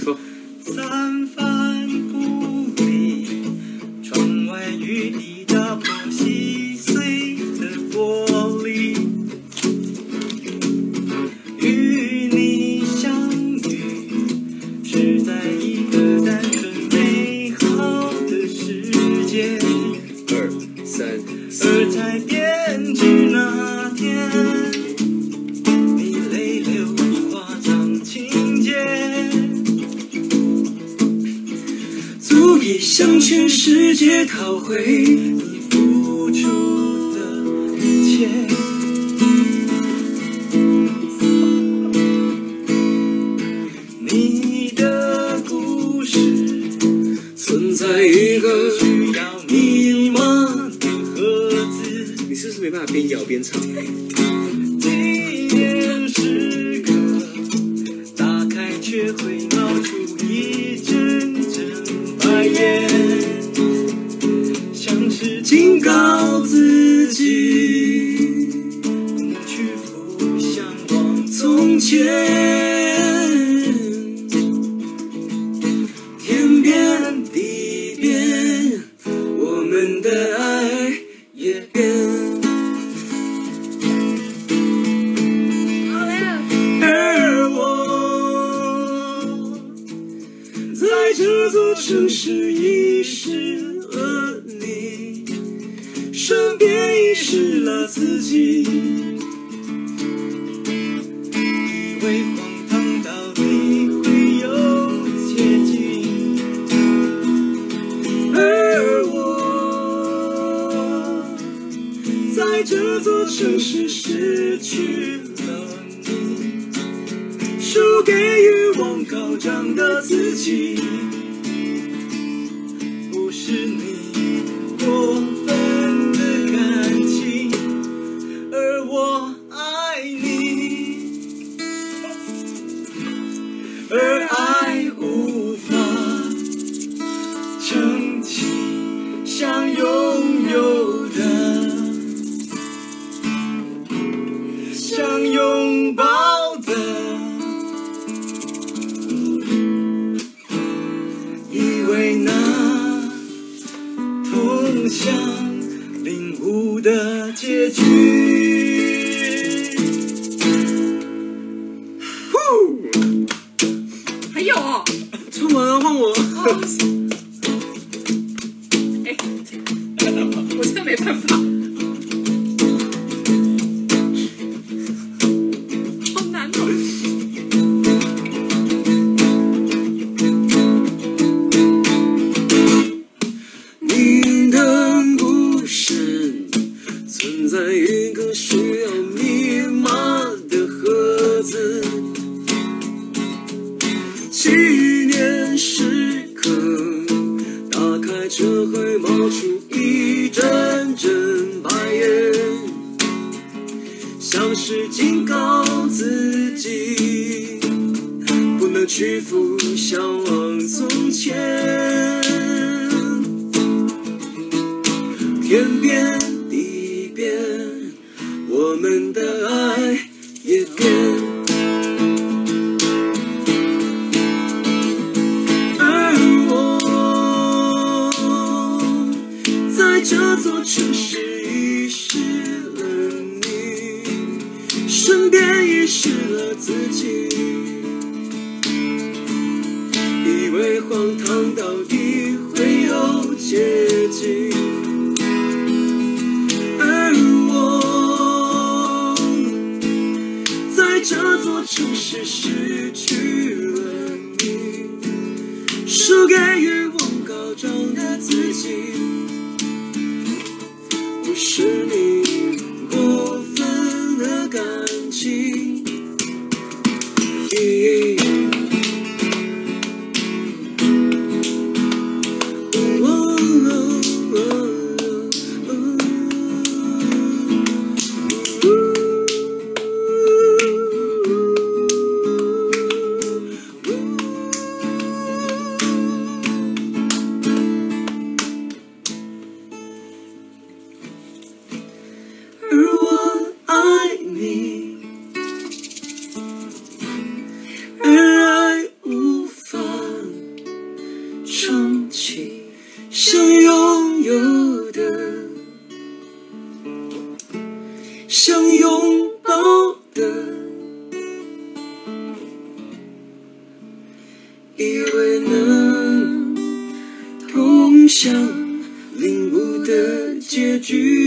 说。三番向全世界讨回你付出的一切。你的故事存在一个需要密码的盒子。你是不是没办法边咬边唱？纪念时刻，打开却会冒出一阵阵白烟，像是警告自己，不能屈服，向往从前。天边地边，我们的爱在这座城市遗失了你，顺便遗失了自己，以为荒唐到底会有结局，而我在这座城市失去了，输给欲望高涨的自己，不是你过分的感情，而我爱你，而爱无法撑起想拥有的。想拥抱通向领悟的结局。呼，还有哦，出门了换我。哎，我真的没办法，不能屈服，向往从前。天变地变，我们的爱也变。而我在这座城市遗失了你，顺便遗失了自己，荒唐到底会有结局。而我在这座城市失去了你，输给起想拥有的想拥抱的以为能共享领悟的结局